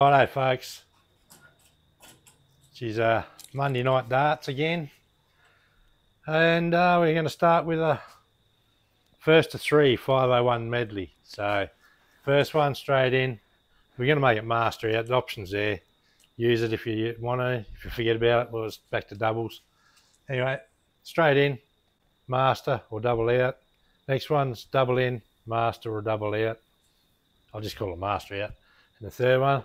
Righto, folks. She's uh, Monday night darts again. And uh, we're going to start with a first to three 501 medley. So, first one straight in. We're going to make it mastery out. The option's there. Use it if you want to. If you forget about it, well, it's back to doubles. Anyway, straight in, master or double out. Next one's double in, master or double out. I'll just call it master out. And the third one,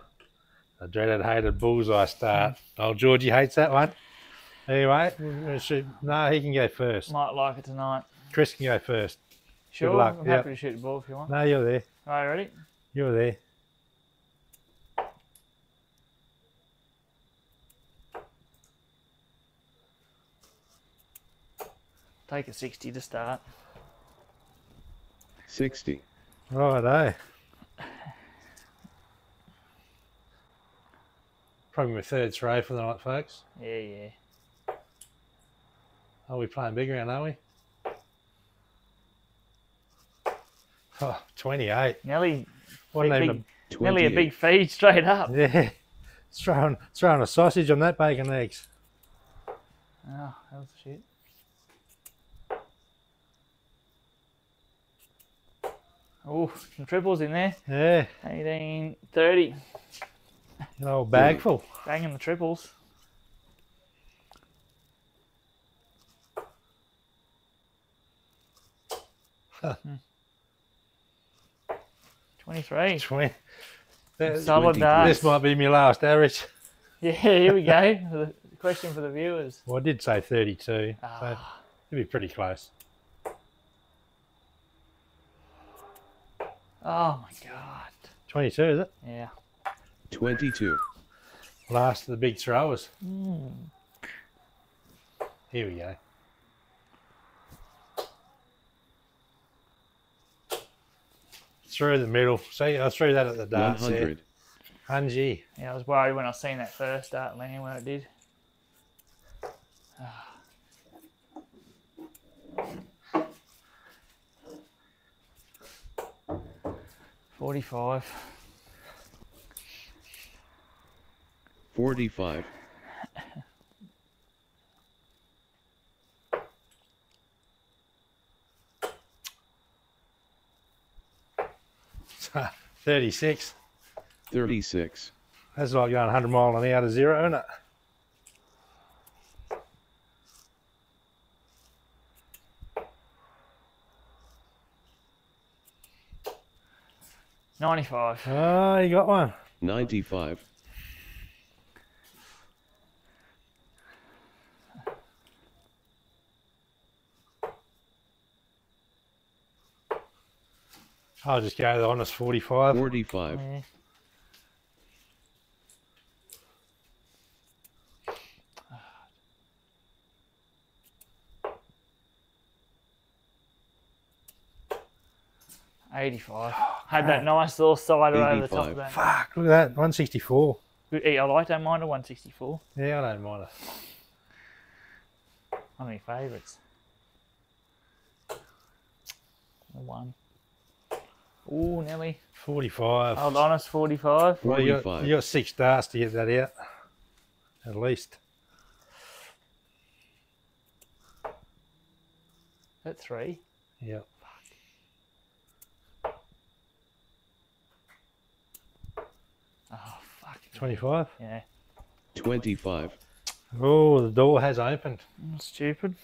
the dreaded hated bullseye start. Old Georgie hates that one. Anyway, no, he can go first. Might like it tonight. Chris can go first. Sure, luck, I'm yep. happy to shoot the ball if you want. No, you're there. All right, ready? You're there. Take a 60 to start. 60, Righto. Probably my third throw for the night, folks. Yeah, yeah. Are we playing big round, are we? Oh, 28. Nearly, Wasn't big, even big, nearly a big feed straight up. Yeah. It's throwing, throwing a sausage on that bacon and eggs. Oh, that was shit. Oh, some triples in there. Yeah. 18, 30. An old bag full. Banging the triples. Huh. Hmm. 23. 20. Solid darts. This might be my last average. Yeah, here we go. The question for the viewers. Well, I did say 32, so Ah, it'd be pretty close. oh my god. 22, is it? Yeah. 22, Last of the big throwers. Mm. Here we go. Through the middle. See, I threw that at the darts there. 100, Hungy. Yeah, I was worried when I seen that first dart land when it did. Forty-five. 45, Thirty-six. 36, That's like going 100 mile an hour to zero, isn't it? Ninety-five. Oh, you got one. 95, I'll just go the honest 45. 45, Yeah. Eighty-five. Had that nice little side over the top of 85. that. Fuck, look at that. 164. Good eat. I like don't mind a one sixty-four. Yeah, I don't mind it. One of my favourites. One. Ooh, Nelly. 45. Hold on, it's 45. Well, you, got, 45. you got six darts to get that out. At least. At three. Yep. Oh, fuck. 25. Yeah. 25, Oh, the door has opened. Mm, Stupid.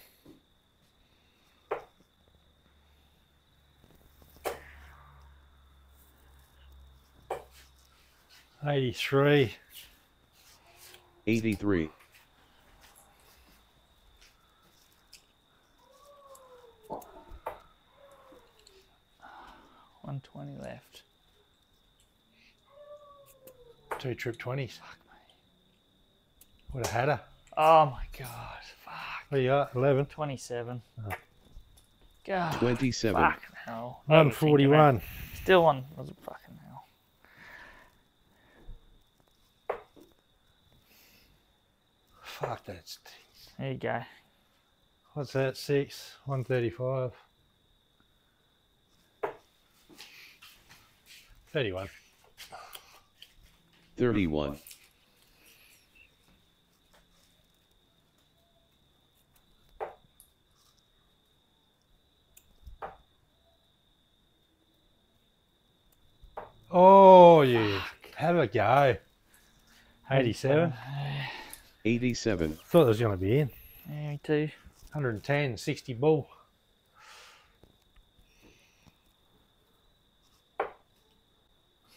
Eighty-three. 83, One twenty left. Two trip 20s. Fuck Would have had her. Oh my god. Fuck. What you got? 11. Twenty-seven. Oh. God. 27, Fuck hell. Never think of 141. Still one Was it fucking hell? Fuck, that's. There you go. What's that? Six. 135. 31. 31. Oh, you have a go. 87. Uh, 87. Thought it was going to be in. Yeah, me too. 110, 60 bull.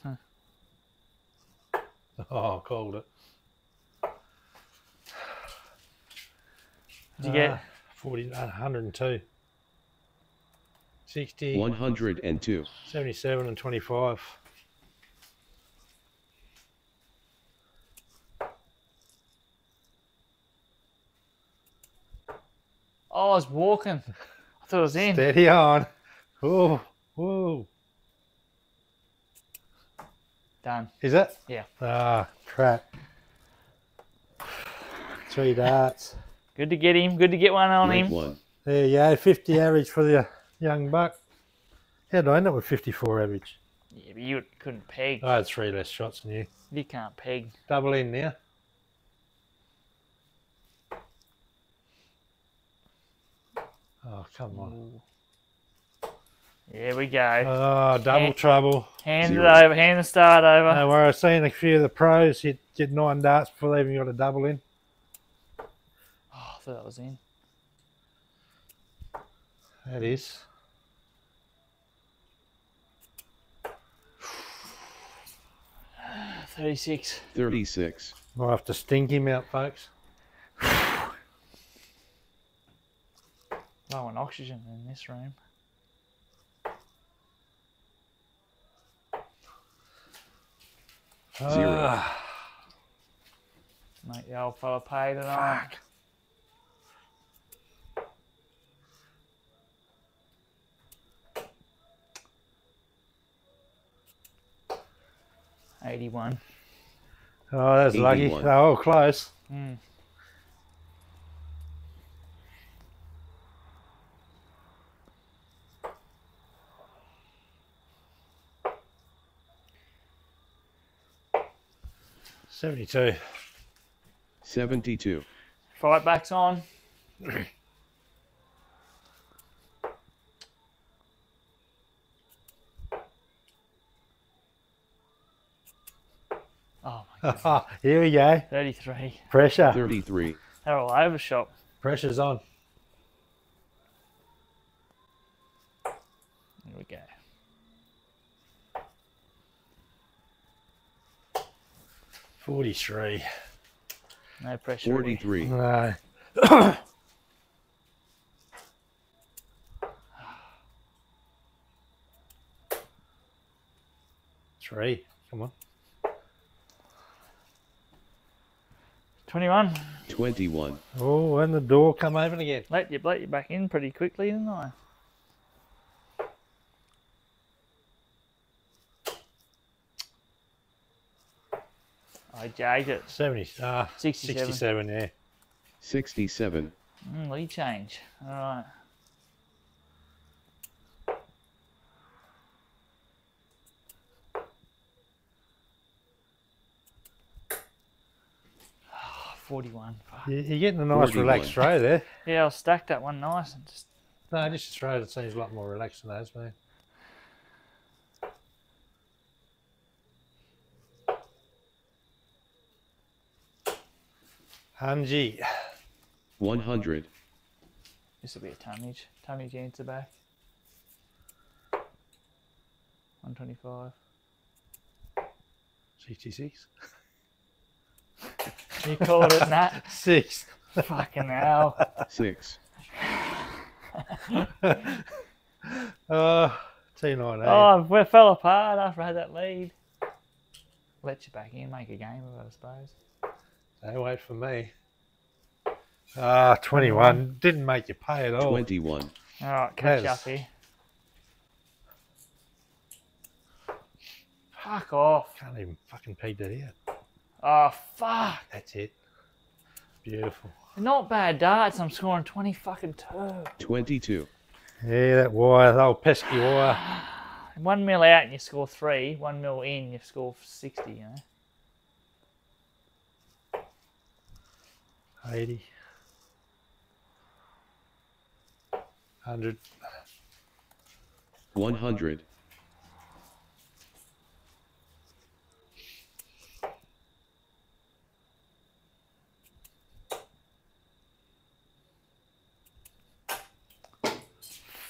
Huh. Oh, called it. Did you get Ah, 40, uh, 102. 60, 102. 77 and 25. I was walking. I thought it was in. Steady on. Oh, whoa. Done. Is it? Yeah. Ah, crap. Three darts. Good to get him. Good to get one on Leg him. 1. There you go, 50 average for the young buck. How did I end up with 54 average? Yeah, but you couldn't peg. I had three less shots than you. You can't peg. Double in now. Oh, come on. Here we go. Oh, double Hand- trouble. Hand Zero. it over. Hand the start over. No worry, I've seen a few of the pros hit get nine darts before they even got a double in. Oh, I thought that was in. That is. Thirty-six. 36. I'll have to stink him out, folks. Low on oxygen in this room. Zero. Ah, Mate, the old fella paid tonight. fuck. Eighty-one. Oh, that's lucky. They're all close. Mm. Seventy-two. 72. Fight backs on. Oh my god. Here we go. 33. Pressure. 33. They're all over shop. Pressure's on. 43. No pressure. 43. No. Three. Come on. 21. 21. Oh, and the door come open again. Let you, let you back in pretty quickly, didn't I? I jagged it. 70. Ah, 67. 67, yeah. 67. Mm, lead change. All right. Ah, 41. Fuck. You- You're getting a nice 41. relaxed throw there. Yeah, I'll stack that one nice and just No, just a throw that seems a lot more relaxed than those, man. Hanji. 100. This will be a tonnage. Tonnage answer back. 125. 66. You called it that? Six. Fucking hell. 6. Uh, oh, T9. Oh, we fell apart after I had that lead. Let you back in, make a game of it, I suppose. Don't wait for me. Ah, 21. Didn't make you pay at all. 21. All right, catch Yes. up here. Fuck off. Can't even fucking peg that out. Oh, fuck. That's it. Beautiful. Not bad darts. I'm scoring 20 fucking two. 22. Yeah, that wire, that old pesky wire. One mil out and you score three. One mil in, you score 60, you know. 80. 100. 100,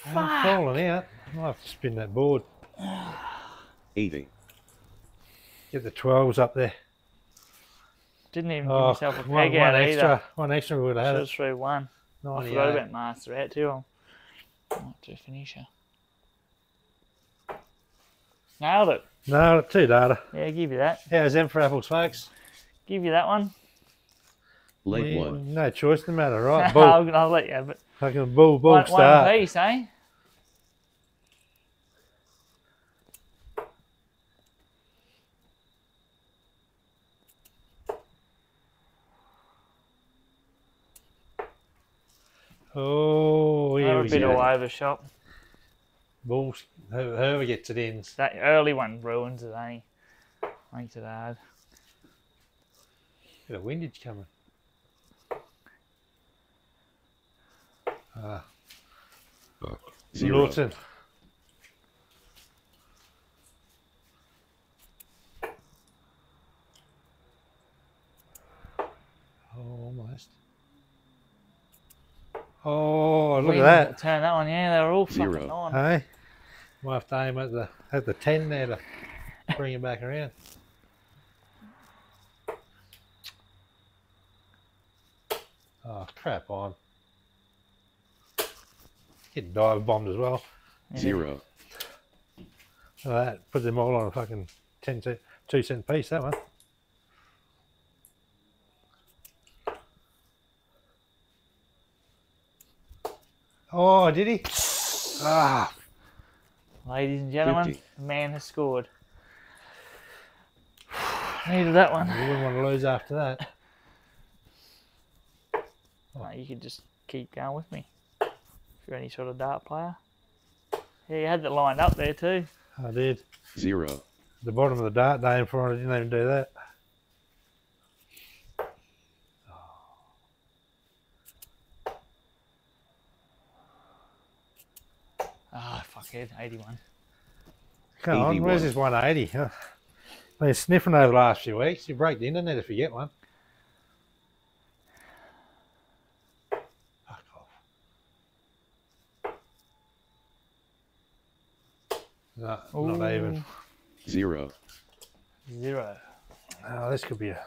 I'm falling out. I might have to spin that board. 80, Get the 12s up there. Didn't even give Oh, myself a one, peg one out extra. either. One extra would have Should had have it. threw one. I forgot 98. about master out too. I'll, might do a finisher. Nailed it. No, two data. Yeah, give you that. How's them for apples, folks? Give you that one. late Yeah, 1, No choice, no matter, right? Bull, I'll, I'll let you have it. fucking bull, bull One, one piece, eh? Oh, here a we bit go. all over shop. Bulls, who- whoever gets it in. That early one ruins it, eh? Makes it hard. Got a windage coming. Ah, 0, Lawton. Oh, almost. Oh, look We at that. Turn that one, yeah, they're all Zero. fucking on. Hey, might have to aim at the at the ten there to bring it back around. Oh crap on! Getting dive bombed as well. 0, Look at that. Put them all on a fucking ten cent, two cent piece. That one. Oh, did he? Ah, Ladies and gentlemen, 50. the man has scored. Needed that one. you wouldn't want to lose after that. Oh, you could just keep going with me. If you're any sort of dart player. Yeah, you had that lined up there too. I did. 0, The bottom of the dart name for it. I didn't even do that. Fuckhead, 81. Come on, where's 81. this 180? Huh? Been sniffing over the last few weeks. You break the internet if you get one. Fuck off. No, not even. Ooh. 0, Zero. Oh, this could be a.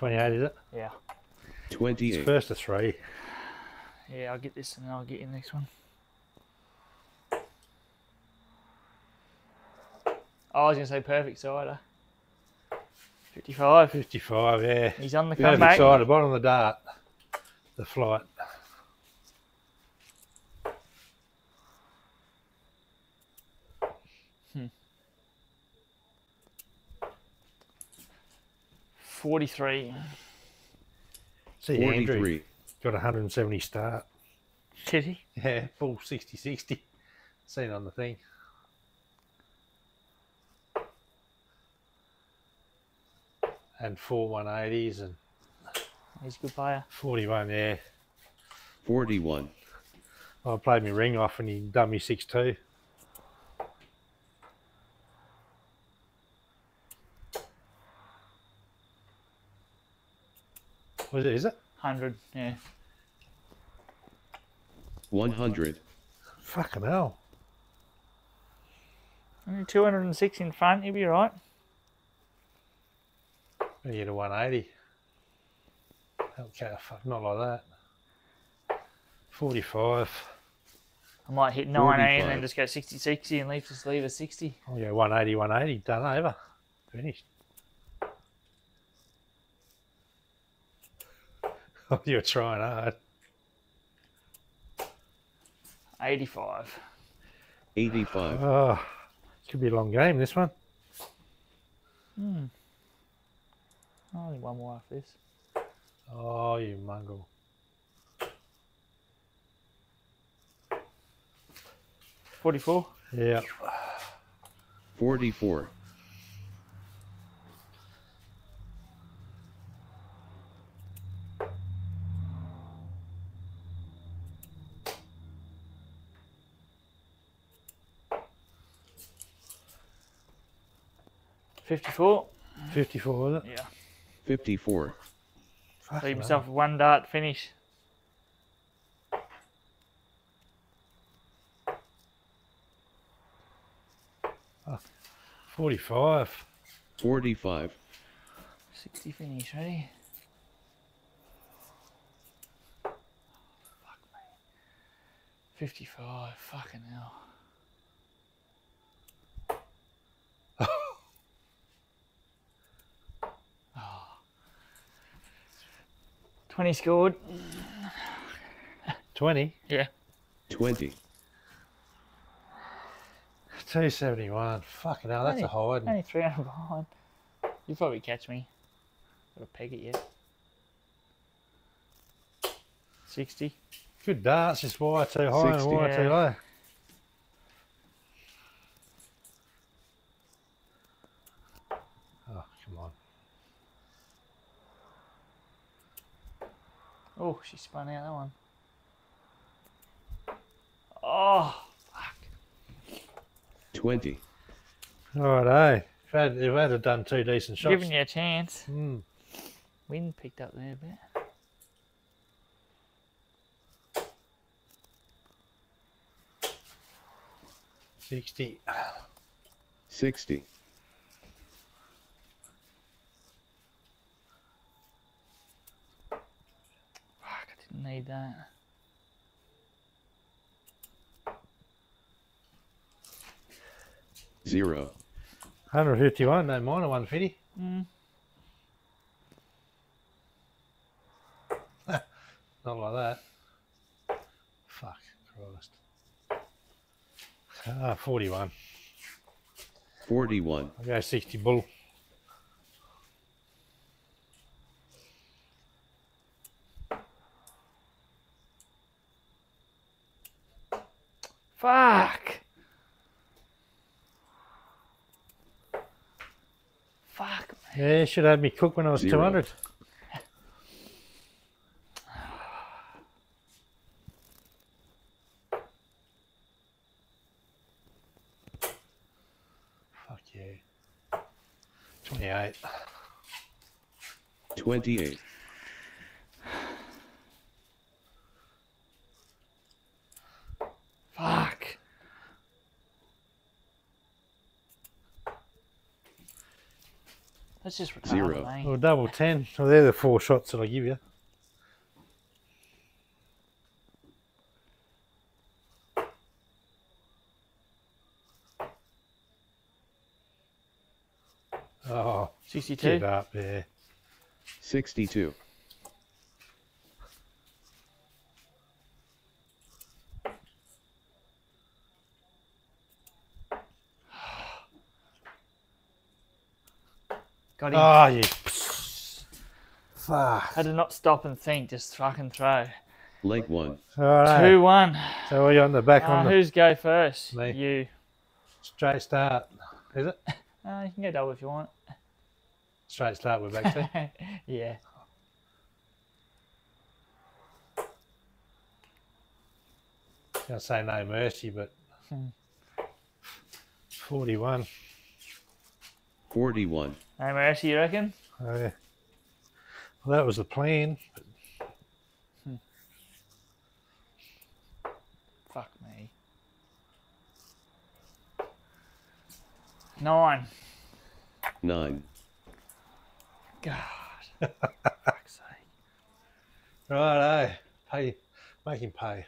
Twenty-eight, is it? Yeah. It's 28, first to three. Yeah, I'll get this and then I'll get you the next one. Oh, I was going to say perfect cider. 55. Fifty-five, yeah. He's on the Perfect comeback. side, the bottom of the dart. The flight. Forty-three. See, Andrew got a 170 start. Did he? Yeah, full 60 60. Seen on the thing. And four 180s and He's a good player. 41, yeah. 41, I played my ring off and he done me 6 2. Was it, is it? Hundred. Yeah. 100, Fucking hell. Only two hundred and six in front. You'll be all right. Gonna get a 180. Okay, fuck, not like that. 45. I might hit ninety and then just go 60-60 and leave just leave a sixty. Oh yeah, 180, 180, done over. Finished. Oh, you're trying hard. 85. 85. Oh, could be a long game, this one. Hmm. Oh, only one more after this. Oh, you mongrel. Forty-four. Yeah. Forty-four. 54. 54, was it? Yeah. 54. Leave yourself one dart finish. Ah, 45. 45. 60 finish, ready? Fuck me. 55, fucking hell. 20 scored. 20? Yeah. 20. 271. Fucking hell, that's only, a hard. Only 300 behind. You'll probably catch me. Got a peg it yet. 60. Good darts, just wire too high 60. and wire yeah. too low. Oh, she spun out that one. Oh, fuck. 20, All right, eh? If I'd, if I'd have done two decent shots. Giving you a chance. Hmm. Wind picked up there a bit. Sixty. 60, Fuck, I didn't need that. Zero, 151, no minor 150. Mm. Not like that. Fuck, Christ. Ah, 41. 41, I'll go 60 bull. Fuck. Yeah, should have had me cook when I was Zero. 200. Fuck yeah. 28. 28, Fuck. That's just Zero. mate. Well, oh, double 10. Well, they're the four shots that I give you. Oh, 62. get up there. 62, Got him. Oh, you. Fuck. Had to not stop and think, just fucking throw. leg 1, All right. 2 1. So are you on the back Uh, on the who's go first? Me. You. straight start? Is it? Uh, you can go double if you want. Straight start, we're back to. yeah. Can't say no mercy, but Hmm. 41. 41, No mercy, you reckon? Oh, yeah. Well, that was the plan. Fuck me. Nine. 9, God. Fuck's sake. Right, eh? Pay, make him pay.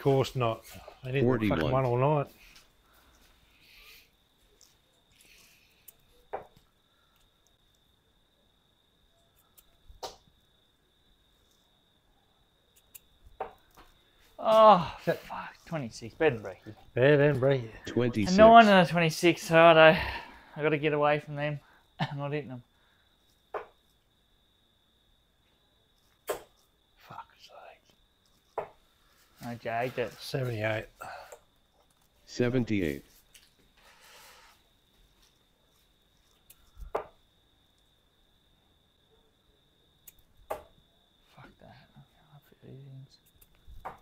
Of course not. They didn't fucking one all night. Oh, that fuck. 26. Bed and breaky. Bad and break. A 26, 9 and a 26. Righto. I got to get away from them. I'm not hitting them. I jagged it. 78. 78, Fuck that. I can't fit these things.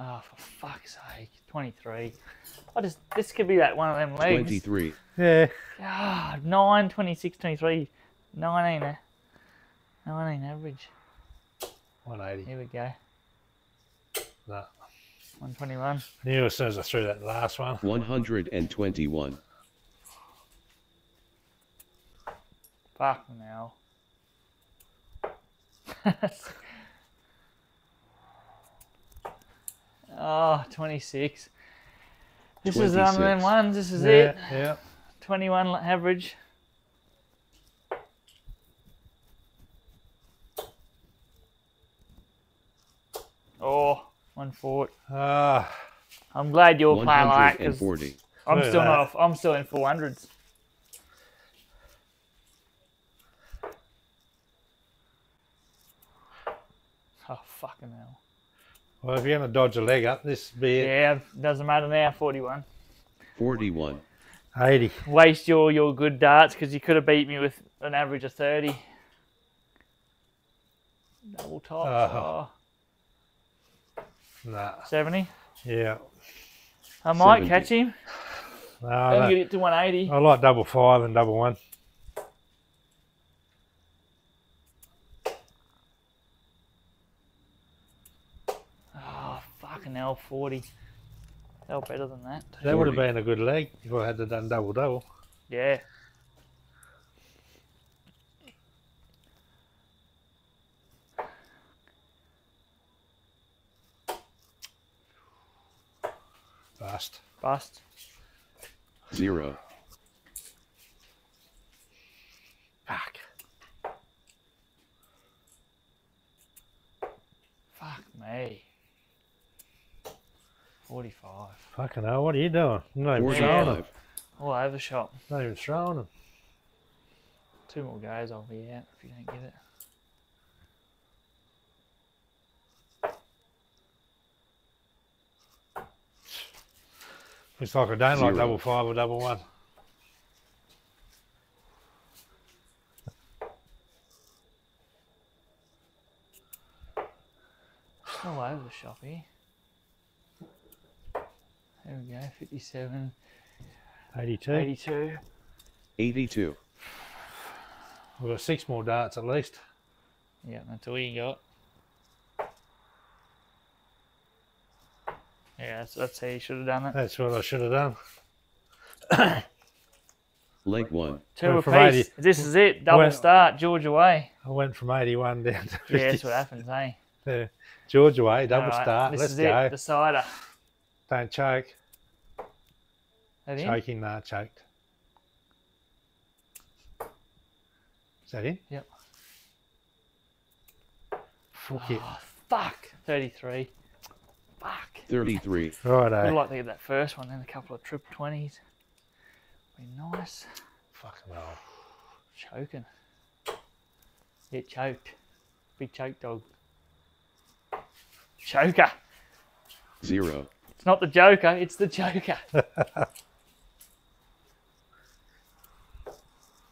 Oh, for fuck's sake. 23. I just, this could be that one of them legs. 23, Yeah. Ah, 9, 26, 23, 19, eh? 19 average. 180. Here we go. No. 121. Knew as soon as I threw that last one. 121, Fuck now. oh, 26. This is one of them 26. ones. This is yeah, it. Yeah. 21 average. Oh, one foot. Ah, I'm glad you're playing like that because 140, I'm still that. not. I'm still in 400s. Oh fucking hell! well, if you're going to dodge a leg up, this would be it. Yeah, doesn't matter now. 41. 41, 80. Waste your your good darts because you could have beat me with an average of 30. Double top. Oh. Oh, Nah. 70. Yeah. I might 70. catch him. No, Let no. me get it to 180. I like double five and double one. Oh, fucking hell, 40. Hell, better than that. That would have been a good leg if I had to done double double. Yeah. Bust. Bust. 0, Fuck. Fuck me. 45. Fucking hell, what are you doing? I'm not even throwing them. 45, All over the shop. Not even throwing them. Two more goes, I'll be out if you don't get it. Looks like I don't like double five or double one. All over the shop here. There we go, 57, 82. 82. 82, We've got six more darts at least. Yeah, that's all you got. Yeah, that's, that's how you should have done it. That's what I should have done. leg 1, Two went from apiece. 80 This is it. Double went- start. George away. I went from 81 down to 50. Yeah, that's what happens, eh? Yeah. George away, double Alright, start. This Let's is go. it. Decider. Don't choke. That in? Choking, nah, choked. Is that in? Yep. Fuck it. Oh, fuck. 33. Fuck. 33, I'd like to get that first one, then a couple of triple 20s. Be nice. Fucking hell. Choking. Get choked. Big choke dog. Choker. 0, It's not the Joker, it's the Joker.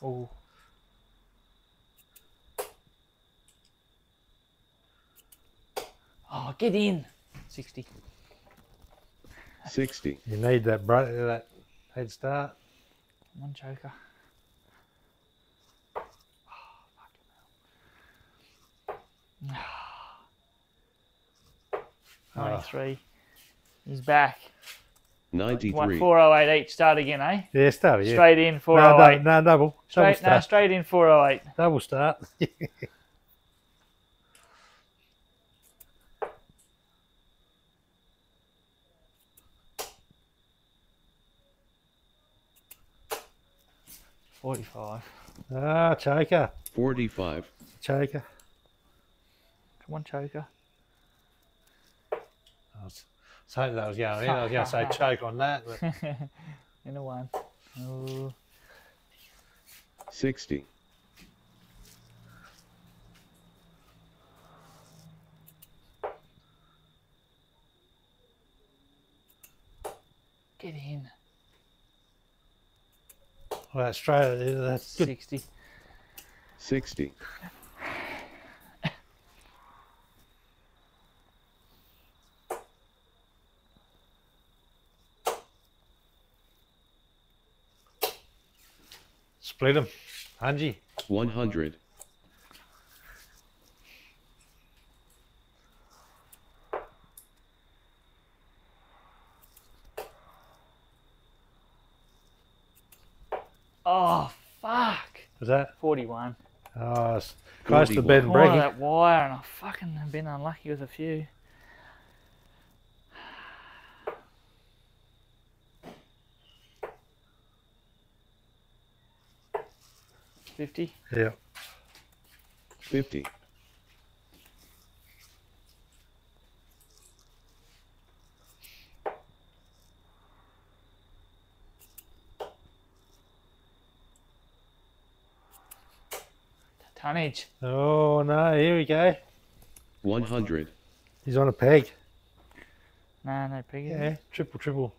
oh. Oh, get in. 60. 60, You need that bro- that head start. One choker. Oh, 93. He's back. One 93, 408 each. Start again, eh? yeah, start it, yeah. Straight in 408. no, no, double. Double straight, no, start. straight in 408. Double start. Forty-five. ah, choker. 45, Choker. Come on, choker. I was, was hoping that was going in. I was going to say choke on that, but In a one. Oh, 60, Well, that's straight. That's good. 60. 60, Split them. Angie. 100, Oh, fuck. Was that? 41. Oh, it's close to the bed and Corner of breaking. that wire, and I fucking have been unlucky with a few. Fifty. Yeah. 50, Tonnage. Oh no, here we go. 100, He's on a peg. No, no peg. is it? Yeah, triple, triple.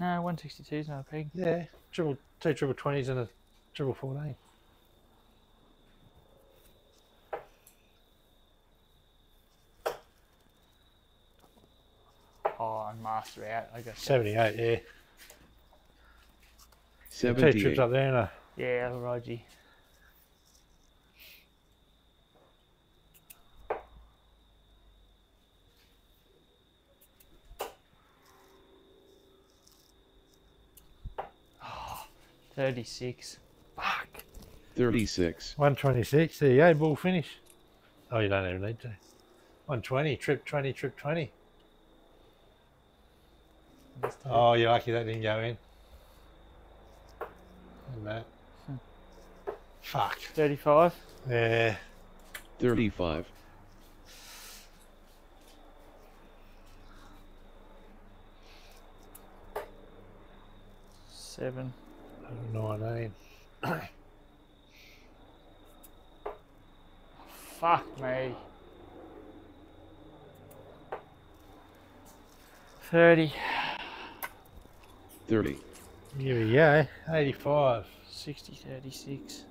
No, 162 is not a peg. Yeah, triple, two triple twenties and a triple fourteen. Oh, I'm master out. I guess. Seventy-eight. Yeah, 78. two trips up there and a Yeah, Rogie. 36. Fuck. 36, one twenty-six. There you go, ball finish. Oh, you don't even need to. One twenty, trip twenty, trip twenty. Oh, you're lucky that didn't go in. And that. Fuck. 35. Yeah. 35, Seven. Nineteen. Fuck me. 30. 30, Here we go. Eighty-five. 60, 36.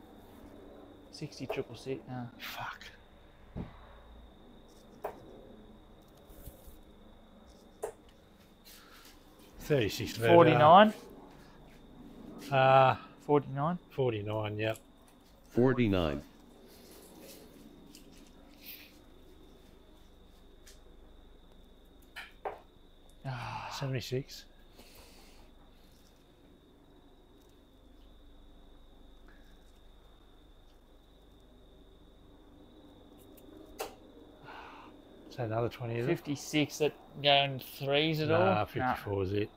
60, triple six. No. Fuck. Thirty-six. Verda. 49. Uh, 49. forty-nine. Yep. 49, Ah, Seventy-six. So another twenty. Is it? 56 that going threes at all? Nah, Nah, fifty-four is it.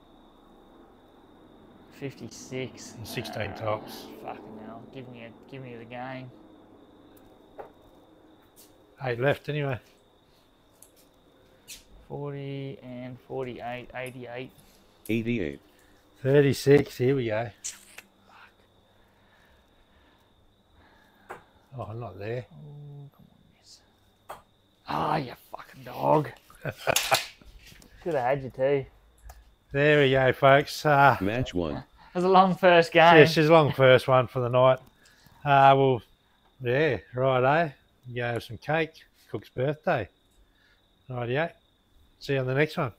56. And 16 Ah, tops. Fucking hell. Give me, a, give me the game. Eight left anyway. 40 and 48, 88. 88, Thirty-six. Here we go. Oh, not there. Oh, come on, yes. Ah, you fucking dog. Should have had you too. There we go, folks. Uh, match 1, It was a long first game. yeah, she's a long first one for the night. Uh, well, yeah, right, eh? Go have some cake. Cook's birthday. Rightio. See you on the next one.